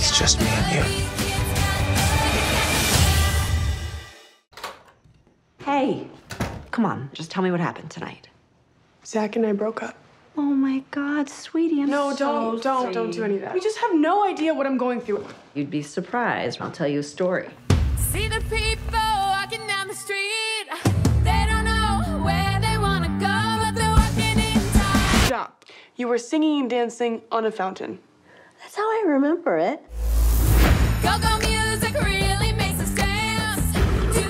It's just me and you. Hey, come on, just tell me what happened tonight. Zach and I broke up. Oh my God, sweetie, I'm No, so don't, don't, don't do any of that. We just have no idea what I'm going through. You'd be surprised. I'll tell you a story. See the people walking down the street. They don't know where they wanna go, but they're walking in time. Stop. You were singing and dancing on a fountain. That's how I remember it. Go-go music really makes us dance.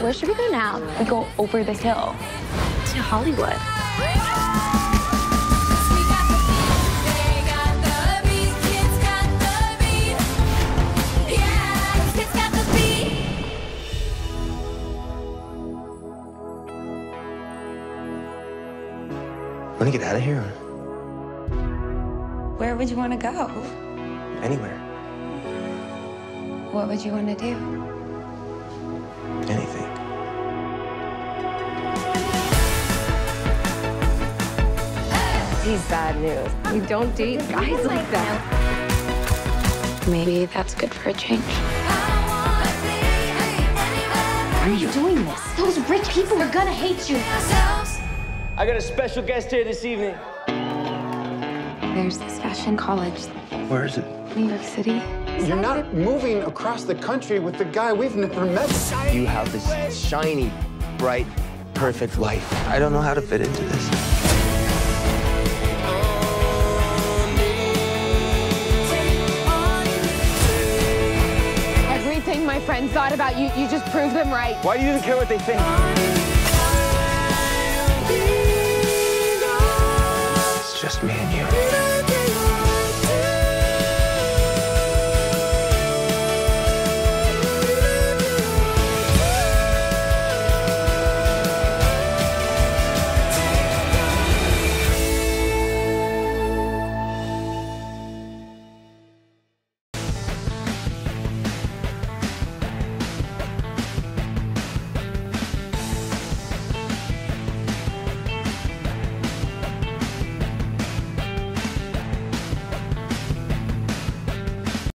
Where should we go now? We go over the hill. To Hollywood. We got the beat, they got the beat, kids got the beat. Yeah, kids got the beat. Want to get out of here? Where would you want to go? Anywhere. What would you want to do? Anything. He's bad news. We don't date guys like that. Maybe that's good for a change. I wanna be anywhere. Why are you doing this? Those rich people are gonna hate you. Ourselves. I got a special guest here this evening. There's this fashion college, Where is it? New York City. You're not moving across the country with the guy we've never met. You have this shiny, bright, perfect life. I don't know how to fit into this. Everything my friends thought about you, you just proved them right. Why do you even care what they think?